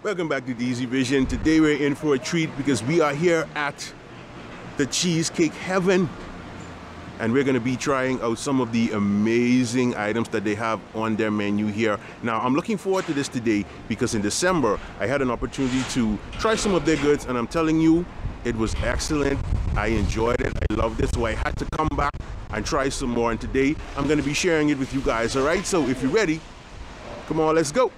Welcome back to DeezyVision. Today we're in for a treat because we are here at the Cheesecake Heaven and we're going to be trying out some of the amazing items that they have on their menu here. Now, I'm looking forward to this today because in December I had an opportunity to try some of their goods and I'm telling you, it was excellent. I enjoyed it. I loved it. So I had to come back and try some more. And today I'm going to be sharing it with you guys. All right. So if you're ready, come on, let's go.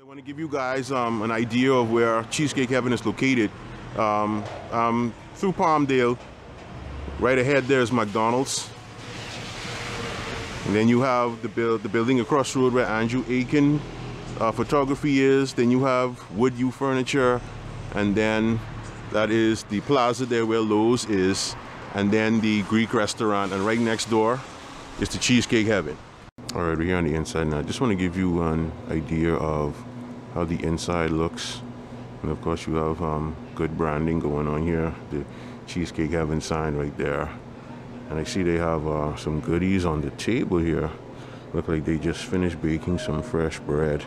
So I want to give you guys um, an idea of where Cheesecake Heaven is located. Um, through Palmdale, right ahead there is McDonald's. And then you have the, the building across the road where Andrew Aiken uh, Photography is. Then you have Wood U Furniture. And then that is the plaza there where Lowe's is. And then the Greek restaurant. And right next door is the Cheesecake Heaven. All right, we're here on the inside now. I just want to give you an idea of how the inside looks. And of course, you have um, good branding going on here. The Cheesecake Heaven sign right there. And I see they have uh, some goodies on the table here. Look like they just finished baking some fresh bread.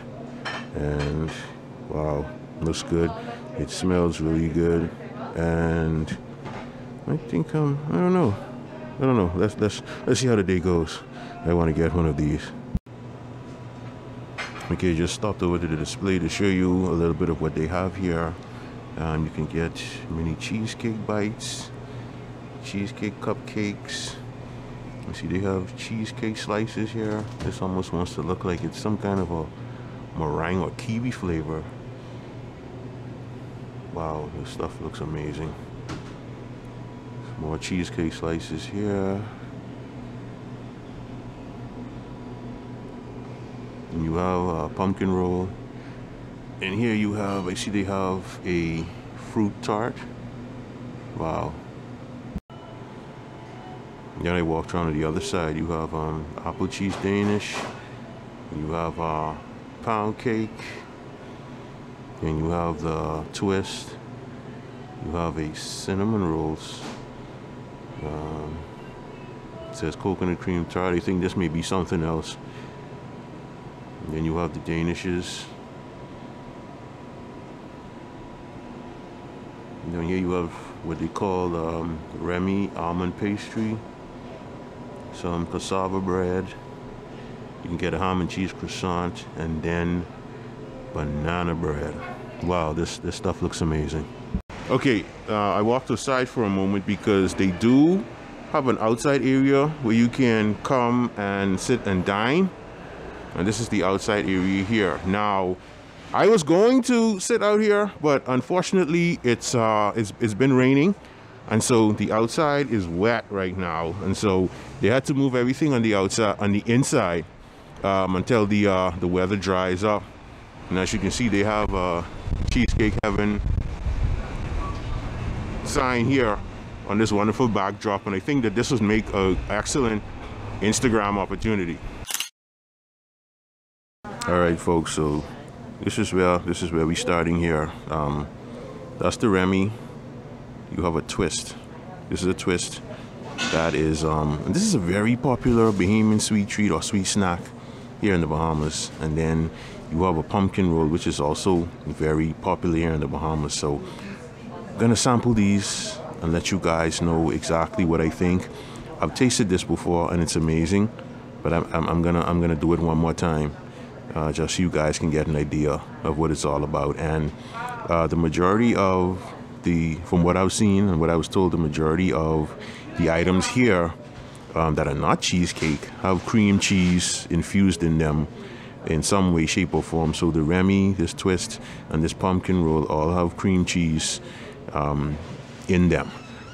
And wow, looks good. It smells really good. And I think um I don't know. I don't know. Let's let's let's see how the day goes. I want to get one of these. Okay, just stopped over to the display to show you a little bit of what they have here. Um, you can get mini cheesecake bites, cheesecake cupcakes. You see they have cheesecake slices here. This almost wants to look like it's some kind of a meringue or kiwi flavor. Wow, this stuff looks amazing. Some more cheesecake slices here. And you have a pumpkin roll. And here you have, I see they have a fruit tart. Wow. Then I walked around to the other side. You have um, apple cheese Danish. You have uh, pound cake. And you have the twist. You have a cinnamon rolls. Um, it says coconut cream tart. I think this may be something else. And then you have the Danishes. And then here you have what they call um, Remy almond pastry. Some cassava bread. You can get a ham and cheese croissant and then banana bread. Wow, this, this stuff looks amazing. Okay, uh, I walked aside for a moment because they do have an outside area where you can come and sit and dine and this is the outside area here. Now I was going to sit out here but unfortunately it's uh it's, it's been raining. And so the outside is wet right now. And so they had to move everything on the outside on the inside um, until the uh, the weather dries up. And as you can see they have a cheesecake heaven sign here on this wonderful backdrop. And I think that this would make an excellent Instagram opportunity all right folks so this is where this is where we starting here. Um, that's the remy. You have a twist. This is a twist that is um, this is a very popular bahamian sweet treat or sweet snack here in the bahamas. And then you have a pumpkin roll which is also very popular here in the bahamas. So i'm gonna sample these and let you guys know exactly what i think. I've tasted this before and it's amazing but i'm, I'm, I'm gonna i'm gonna do it one more time uh, just so you guys can get an idea of what it's all about. And uh, the majority of the, from what I've seen and what I was told, the majority of the items here um, that are not cheesecake have cream cheese infused in them in some way, shape, or form. So the Remy, this twist, and this pumpkin roll all have cream cheese um, in them.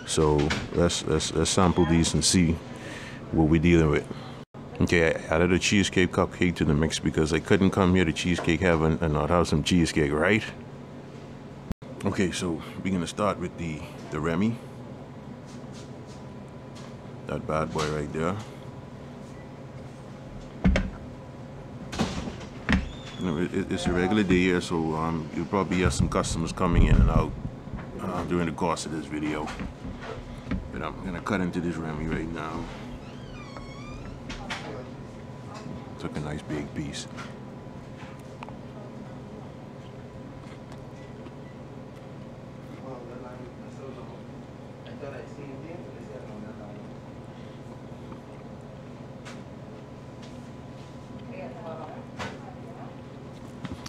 So let's, let's let's sample these and see what we're dealing with. Okay, I added a cheesecake cupcake to the mix because I couldn't come here to Cheesecake Heaven and not have some cheesecake, right? Okay, so we're gonna start with the, the Remy. That bad boy right there. You know, it, it's a regular day here, so um, you'll probably have some customers coming in and out uh, during the course of this video. But I'm gonna cut into this Remy right now. Took a nice big piece.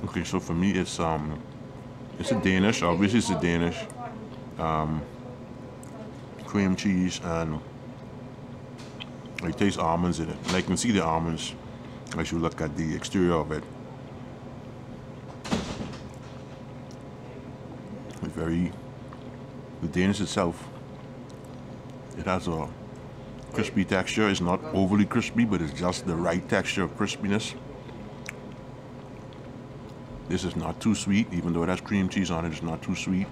Okay, so for me, it's um, it's a Danish. Obviously, it's a Danish. Um, cream cheese and it tastes almonds in it. And I can see the almonds as you look at the exterior of it. It's very the Danish itself. It has a crispy texture. It's not overly crispy, but it's just the right texture of crispiness. This is not too sweet, even though it has cream cheese on it, it's not too sweet.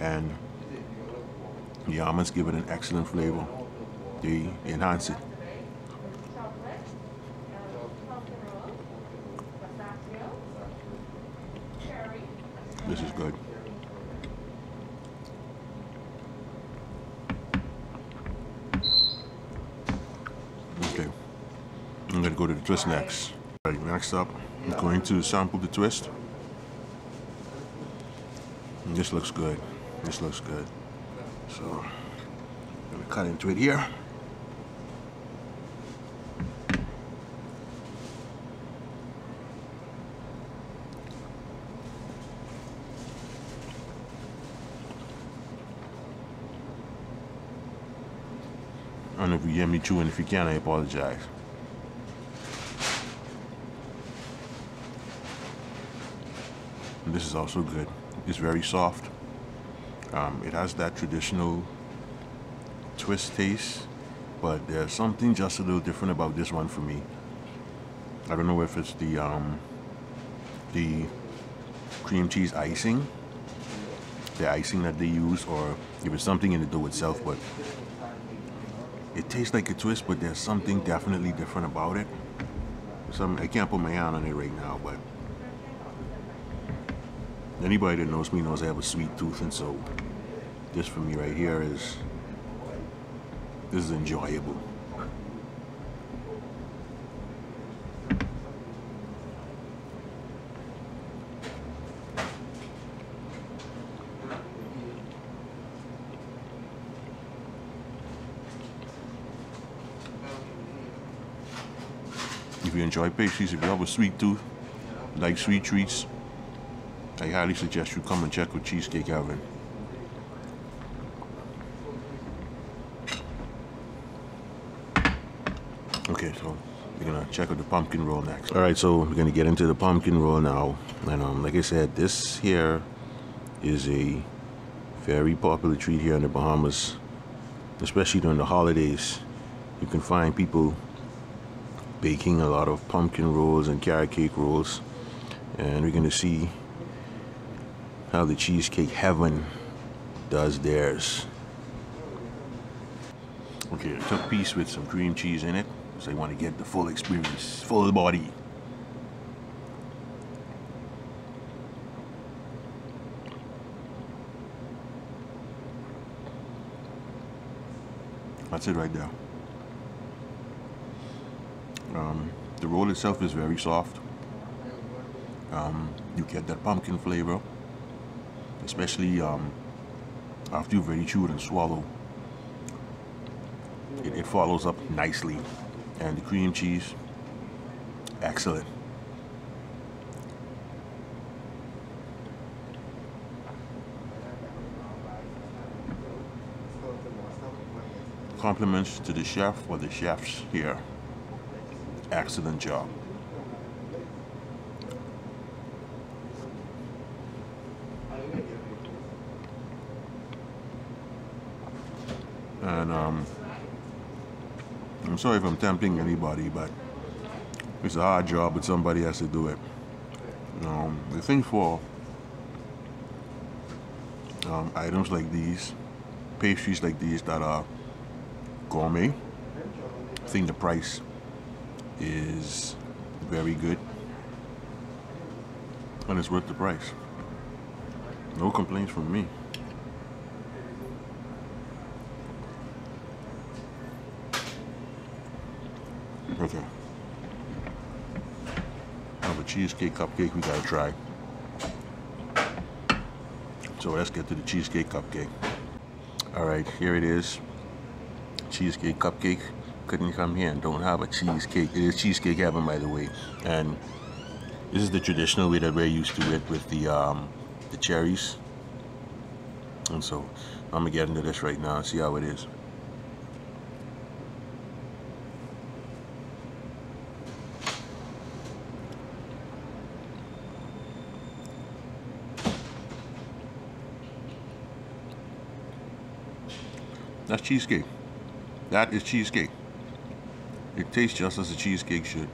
And the almonds give it an excellent flavor. They enhance it. This is good. Okay. I'm next. Right, next up, I'm going to sample the twist. And this looks good. This looks good. So, I'm gonna cut into it here. I don't know if you hear me chewing. If you can, I apologize. This is also good. It's very soft. Um, it has that traditional twist taste, but there's something just a little different about this one for me. I don't know if it's the um, the cream cheese icing, the icing that they use, or if it's something in the dough itself, but it tastes like a twist, but there's something definitely different about it. Some I can't put my hand on it right now, but anybody that knows me knows I have a sweet tooth, and so this for me right here is this is enjoyable. If you enjoy pastries, if you have a sweet tooth, like sweet treats, I highly suggest you come and check with Cheesecake Heaven. Okay, so we're gonna check out the pumpkin roll next. All right, so we're gonna get into the pumpkin roll now. And um, like I said, this here is a very popular treat here in the Bahamas, especially during the holidays. You can find people baking a lot of pumpkin rolls and carrot cake rolls. And we're gonna see how the Cheesecake Heaven does theirs. Okay, a piece with some cream cheese in it, so I want to get the full experience, full body. That's it right there. Um, the roll itself is very soft. Um, you get that pumpkin flavor, especially um, after you've already chewed and swallowed. It, it follows up nicely, and the cream cheese, excellent. Compliments to the chef or the chefs here. Excellent job. And um, I'm sorry if I'm tempting anybody, but it's a hard job, but somebody has to do it. Um, the thing for um, items like these, pastries like these that are gourmet, I think the price is very good and it's worth the price. No complaints from me. Have a cheesecake cupcake we gotta try. So let's get to the cheesecake cupcake. All right, here it is. Cheesecake cupcake. Couldn't come here and don't have a cheesecake. It is cheesecake heaven, by the way. And this is the traditional way that we're used to it with the um, the cherries. And so I'm gonna get into this right now and see how it is. That's cheesecake. That is cheesecake. It tastes just as a cheesecake should.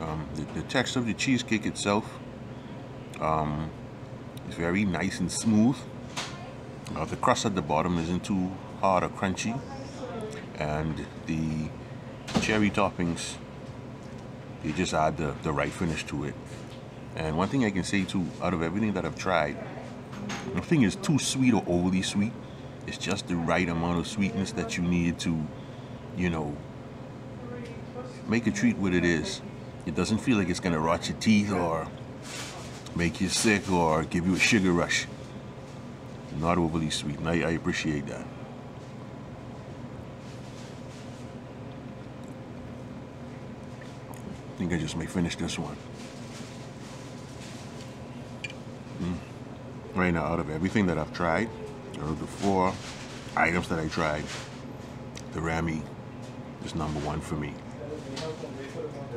Um, the, the texture of the cheesecake itself um, is very nice and smooth. Uh, the crust at the bottom isn't too hard or crunchy. And the cherry toppings, they just add the, the right finish to it. And one thing I can say too, out of everything that I've tried, nothing is too sweet or overly sweet. It's just the right amount of sweetness that you need to, you know, make a treat what it is. It doesn't feel like it's gonna rot your teeth or make you sick or give you a sugar rush. Not overly sweet, and I, I appreciate that. I think I just may finish this one. Mm. Right now, out of everything that I've tried, out of the four items that I tried, the Remy is number one for me.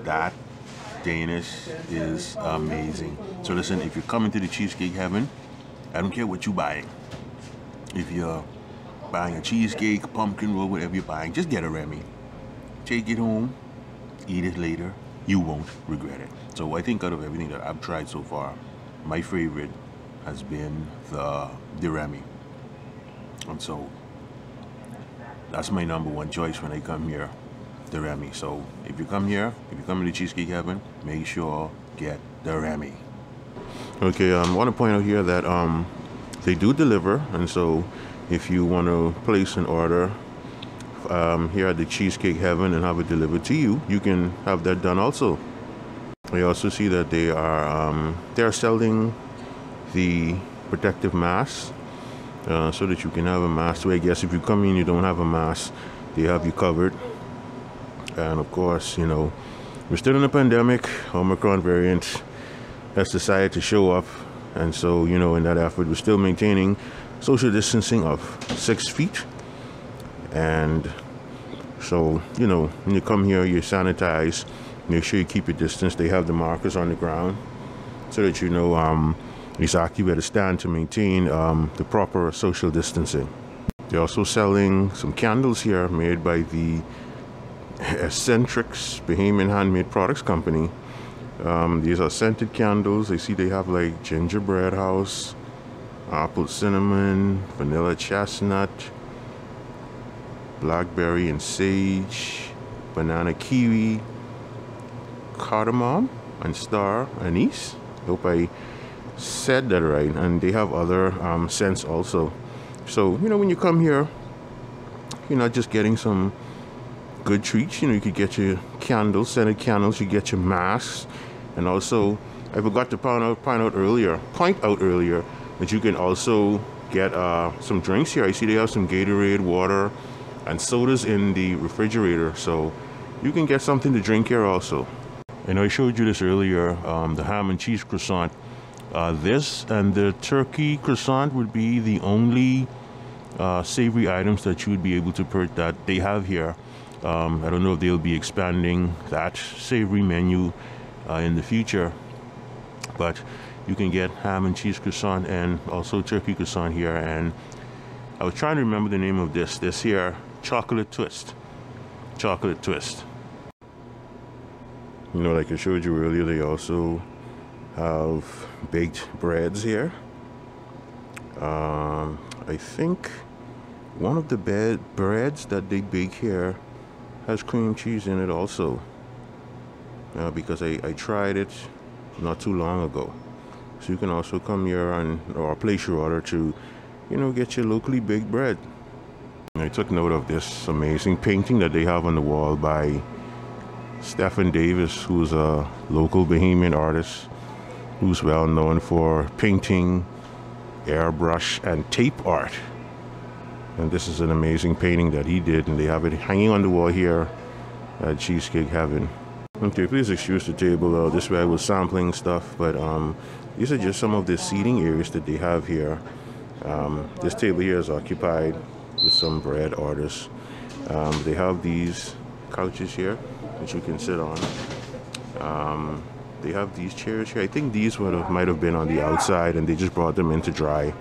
That Danish is amazing. So listen, if you're coming to the Cheesecake Heaven, I don't care what you're buying. If you're buying a cheesecake, pumpkin roll, whatever you're buying, just get a Remy. Take it home, eat it later. You won't regret it. So I think out of everything that I've tried so far, my favorite has been the, the Remy. And so that's my number one choice when I come here, the Remy. So if you come here, if you come to Cheesecake Heaven, make sure get the Remy. Okay, um, I want to point out here that um, they do deliver, and so if you want to place an order um, here at the Cheesecake Heaven and have it delivered to you, you can have that done also. I also see that they are um, they are selling the protective masks uh, so that you can have a mask. So I guess if you come in, you don't have a mask, they have you covered. And of course, you know, we're still in a pandemic. Omicron variant has decided to show up, and so you know, in that effort, we're still maintaining social distancing of six feet. And so, you know, when you come here, you sanitize. Make sure you keep your distance. They have the markers on the ground so that you know um, where to stand to maintain um, the proper social distancing. They're also selling some candles here made by the Eccentrics Bahamian Handmade Products Company. Um, these are scented candles. I see they have like gingerbread house, apple cinnamon, vanilla chestnut, blackberry and sage, banana kiwi, cardamom, and star anise. Hope I said that right and they have other um, scents also. So you know when you come here you're not just getting some good treats you know you could get your candles scented candles you get your masks and also I forgot to point out, point out earlier point out earlier that you can also get uh, some drinks here. I see they have some Gatorade water and sodas in the refrigerator so you can get something to drink here also. And I showed you this earlier um, the ham and cheese croissant uh, this and the turkey croissant would be the only uh, savory items that you would be able to put that they have here. Um, I don't know if they'll be expanding that savory menu uh, in the future, but you can get ham and cheese croissant and also turkey croissant here. And I was trying to remember the name of this. This here, chocolate twist. Chocolate twist. You know, like I showed you earlier, they also have baked breads here. Um, I think one of the bed breads that they bake here has cream cheese in it also. Uh, because I, I tried it not too long ago. So you can also come here and or place your order to, you know, get your locally baked bread. I took note of this amazing painting that they have on the wall by Stephen Davis, who's a local Bahamian artist who's well known for painting, airbrush, and tape art. And this is an amazing painting that he did, and they have it hanging on the wall here at Cheesecake Heaven. Okay, please excuse the table though. This way I was sampling stuff, but um, these are just some of the seating areas that they have here. Um, this table here is occupied with some bread artists. Um, they have these couches here that you can sit on. Um, they have these chairs here. I think these would have might have been on the outside, and they just brought them in to dry.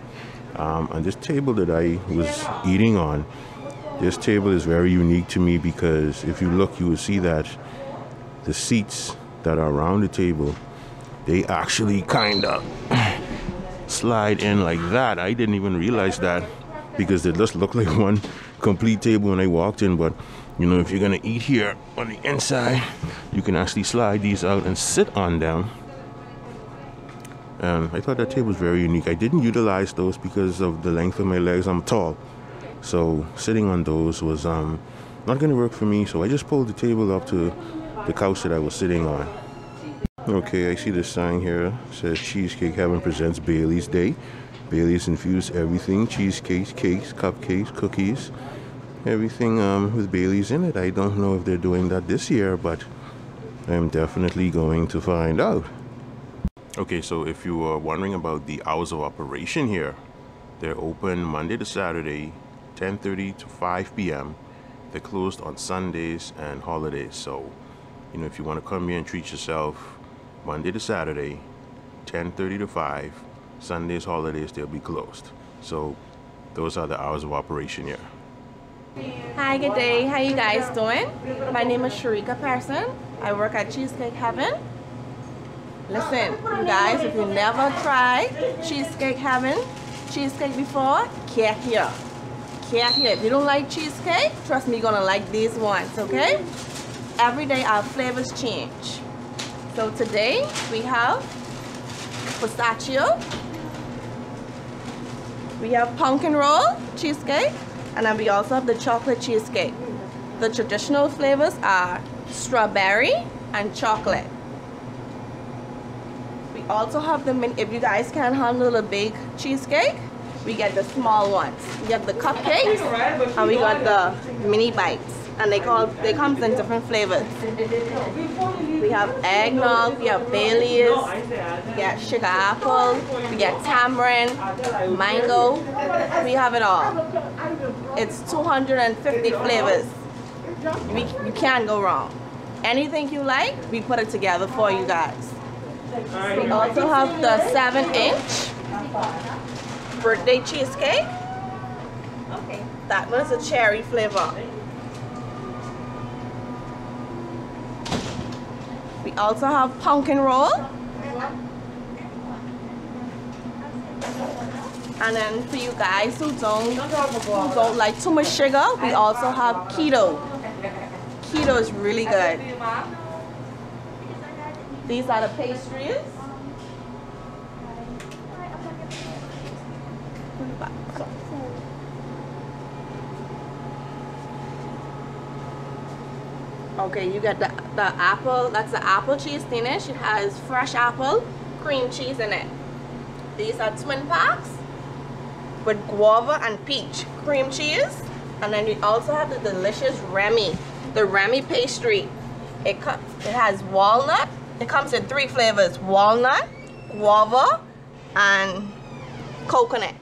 Um, and this table that I was eating on, this table is very unique to me because if you look, you will see that the seats that are around the table, they actually kind of slide in like that. I didn't even realize that because they just looked like one complete table when I walked in. But you know, if you're gonna eat here on the inside, you can actually slide these out and sit on them and I thought that table was very unique. I didn't utilize those because of the length of my legs. I'm tall, so sitting on those was um, not going to work for me. So I just pulled the table up to the couch that I was sitting on. Okay, I see the sign here. It says Cheesecake Heaven presents Bailey's Day. Bailey's infused everything: cheesecakes, cakes, cupcakes, cookies, everything um, with Bailey's in it. I don't know if they're doing that this year, but I'm definitely going to find out. Okay, so if you are wondering about the hours of operation here, they're open Monday to Saturday, 10:30 to 5 p.m. They're closed on Sundays and holidays. So, you know, if you want to come here and treat yourself, Monday to Saturday, 10:30 to 5. Sundays, holidays, they'll be closed. So, those are the hours of operation here. Hi, good day. How you guys doing? My name is Sharika Person. I work at Cheesecake Heaven. Listen, you guys, if you never tried Cheesecake Heaven, cheesecake before, get here. Get here. If you don't like cheesecake, trust me, you're gonna like these ones, okay? Every day our flavors change. So today we have pistachio, we have pumpkin roll cheesecake, and then we also have the chocolate cheesecake. The traditional flavors are strawberry and chocolate We also have the mini, if you guys can handle the big cheesecake, we get the small ones. We get the cupcakes and we got the mini bites. And they call they comes in different flavors. We have eggnog, we have Bailey's, we get sugar apple, we get tamarind, mango, we have it all. It's 250 flavors. We, you can't go wrong. Anything you like, we put it together for you guys. We also have the 7 inch birthday cheesecake. Okay. That one is a cherry flavor. We also have pumpkin roll. And then for you guys who don't, who don't like too much sugar, we also have keto. Keto is really good. These are the pastries. Okay, you get the, the apple, that's the apple cheese Danish. It has fresh apple, cream cheese in it. These are twin packs with guava and peach cream cheese. And then we also have the delicious Remy, the Remy pastry. It, it has walnut, it comes in three flavors, walnut, guava, and coconut.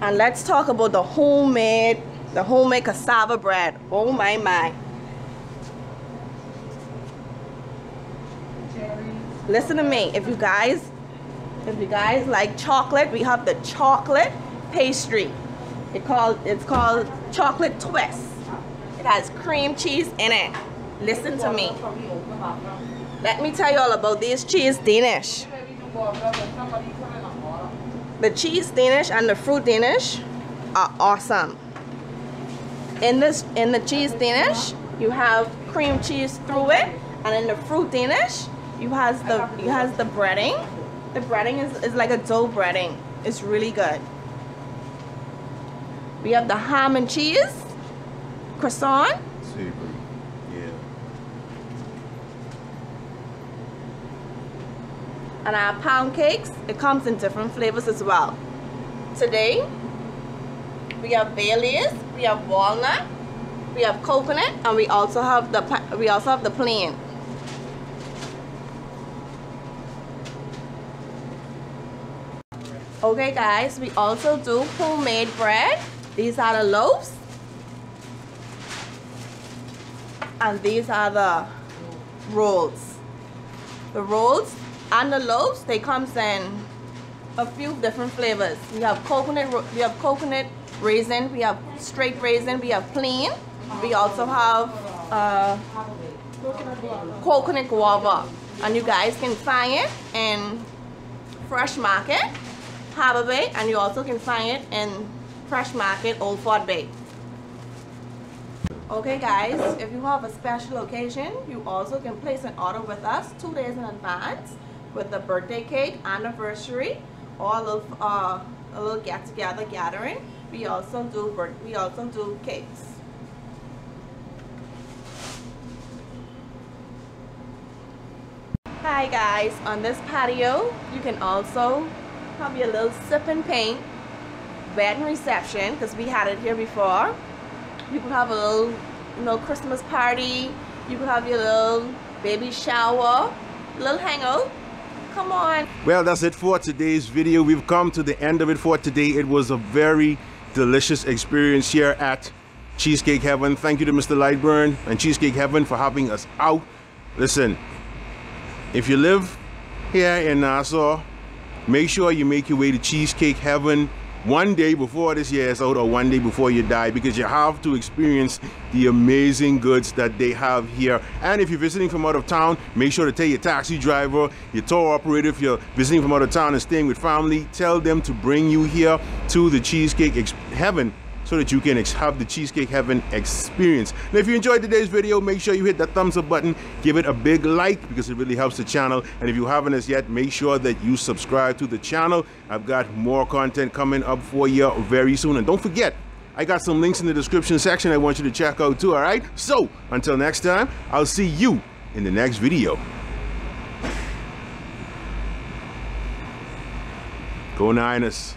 And let's talk about the homemade, the homemade cassava bread. Oh my, my. Listen to me, if you guys, if you guys like chocolate, we have the chocolate pastry. It called, it's called chocolate twist. It has cream cheese in it. Listen to me. Let me tell you all about these cheese Danish. The cheese Danish and the fruit Danish are awesome. In this, in the cheese Danish, you have cream cheese through it, and in the fruit Danish, you has the you has the breading. The breading is, is like a dough breading. It's really good. We have the ham and cheese, croissant. Yeah. And our pound cakes, it comes in different flavors as well. Today, we have Bailey's, we have walnut, we have coconut, and we also have the we also have the plain. Okay guys, we also do homemade bread these are the loaves. And these are the rolls. The rolls and the loaves, they comes in a few different flavors. We have coconut, we have coconut raisin, we have straight raisin, we have plain. We also have uh, coconut guava. And you guys can find it in Fresh Market, Harbor Bay, and you also can find it in Fresh Market, Old Fort Bay. Okay guys, if you have a special occasion, you also can place an order with us two days in advance with a birthday cake, anniversary, or a little, uh, a little get-together gathering. We also do we also do cakes. Hi guys, on this patio, you can also have your little sip and paint wedding reception because we had it here before. You could have a little, you know, Christmas party. You could have your little baby shower, little hangout. Come on. Well, that's it for today's video. We've come to the end of it for today. It was a very delicious experience here at Cheesecake Heaven. Thank you to Mr. Lightburn and Cheesecake Heaven for having us out. Listen, if you live here in Nassau, make sure you make your way to Cheesecake Heaven one day before this year is out or one day before you die because you have to experience the amazing goods that they have here. And if you're visiting from out of town, make sure to tell your taxi driver, your tour operator, if you're visiting from out of town and staying with family, tell them to bring you here to the Cheesecake Heaven so that you can have the Cheesecake Heaven experience. Now, if you enjoyed today's video, make sure you hit that thumbs up button, give it a big like because it really helps the channel. And if you haven't as yet, make sure that you subscribe to the channel. I've got more content coming up for you very soon. And don't forget, I got some links in the description section I want you to check out too, all right? So, until next time, I'll see you in the next video. Go Niners.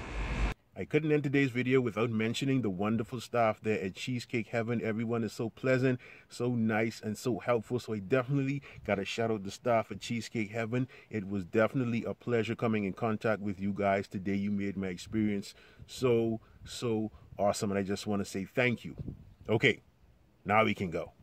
I couldn't end today's video without mentioning the wonderful staff there at Cheesecake Heaven. Everyone is so pleasant, so nice, and so helpful. So I definitely got to shout out the staff at Cheesecake Heaven. It was definitely a pleasure coming in contact with you guys today. You made my experience so, so awesome. And I just want to say thank you. Okay, now we can go.